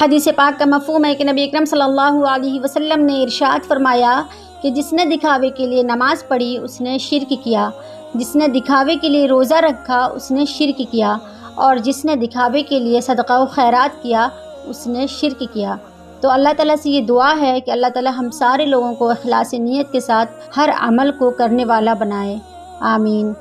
हदीस पाक का मफहम है कि नबी अकरम सल्लल्लाहु अलैहि वसल्लम ने इरशाद फरमाया कि जिसने दिखावे के लिए नमाज़ पढ़ी, उसने शिरक किया। जिसने दिखावे के लिए रोज़ा रखा, उसने शिरक किया। और जिसने दिखावे के लिए सदका व खैरात किया, उसने शिरक किया। तो अल्लाह ताला से ये दुआ है कि अल्लाह ताला हम सारे लोगों को अखलास नीयत के साथ हर अमल को करने वाला बनाए। आमीन।